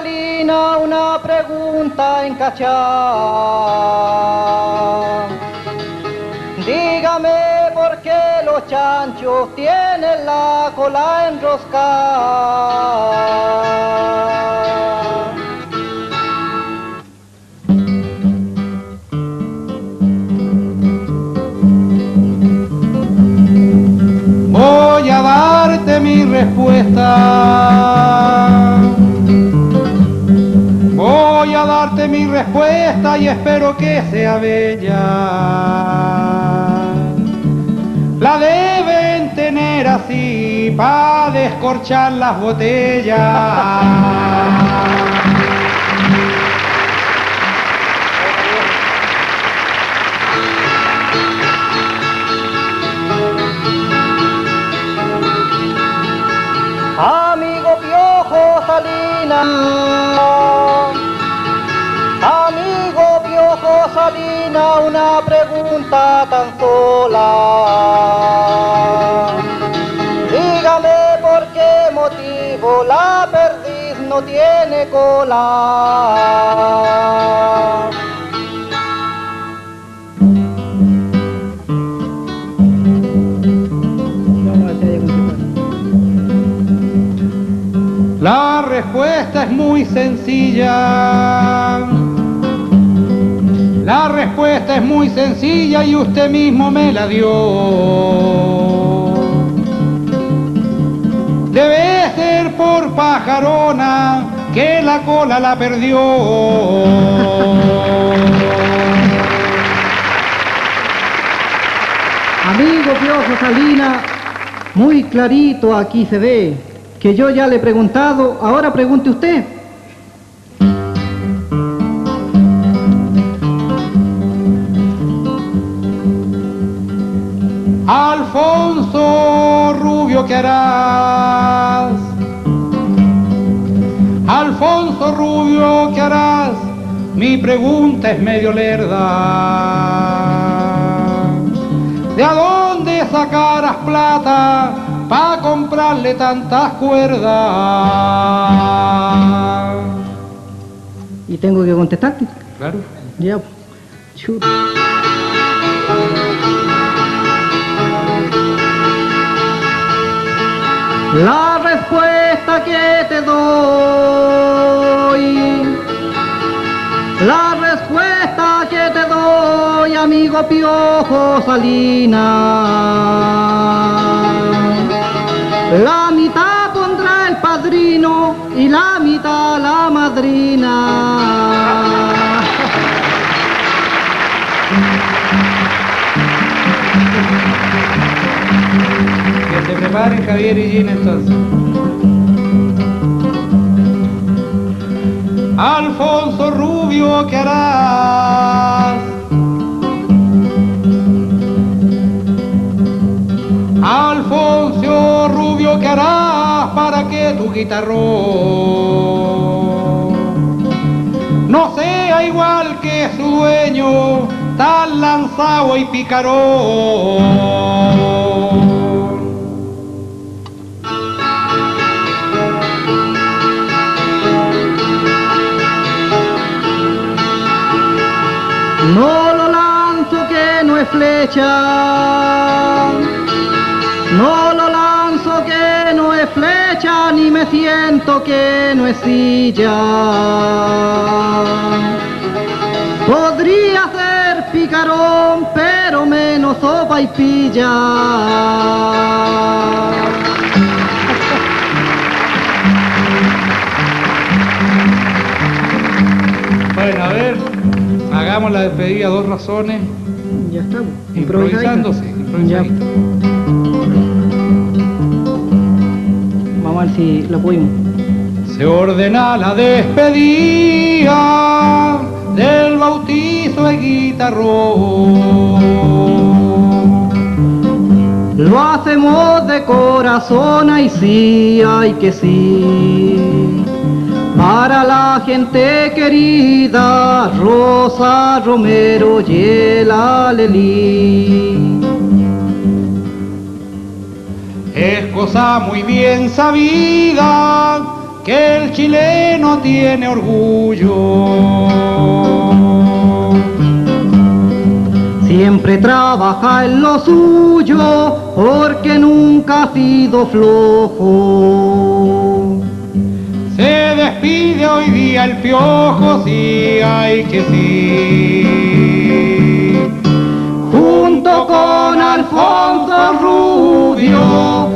Salina, una pregunta en cachá. Dígame por qué los chanchos tienen la cola enroscada. Voy a darte mi respuesta. Espero que sea bella. La deben tener así para descorchar las botellas. Amigo Piojo Salina. Salina, una pregunta tan sola. Dígame por qué motivo la perdiz no tiene cola. La respuesta es muy sencilla. La respuesta es muy sencilla y usted mismo me la dio. Debe ser por pajarona que la cola la perdió. Amigo Piojo Salina, muy clarito aquí se ve que yo ya le he preguntado, ahora pregunte usted. Alfonso Rubio, ¿qué harás? Alfonso Rubio, ¿qué harás? Mi pregunta es medio lerda. ¿De a dónde sacarás plata para comprarle tantas cuerdas? Y tengo que contestarte. Claro. Ya. Chuta. La respuesta que te doy, la respuesta que te doy, amigo Piojo Salina. La mitad pondrá el padrino y la mitad la madrina. Preparen Javier y Gina entonces. Alfonso Rubio, ¿qué harás? Alfonso Rubio, ¿qué harás para que tu guitarrón no sea igual que su dueño, tan lanzado y picarón? No lo lanzo que no es flecha. No lo lanzo que no es flecha, ni me siento que no es silla. Podría ser picarón, pero menos sopa y pilla. La despedida, dos razones, Ya estamos. Ya. improvisadito. Vamos a ver si lo pudimos. Se ordena la despedida del bautizo de guitarrón. Lo hacemos de corazón, ay sí, ay que sí. Para la gente querida, Rosa Romero y el Alelí. cosa muy bien sabida que el chileno tiene orgullo. Siempre trabaja en lo suyo porque nunca ha sido flojo. Hoy día el piojo, sí hay que sí. Junto con Alfonso Rubio,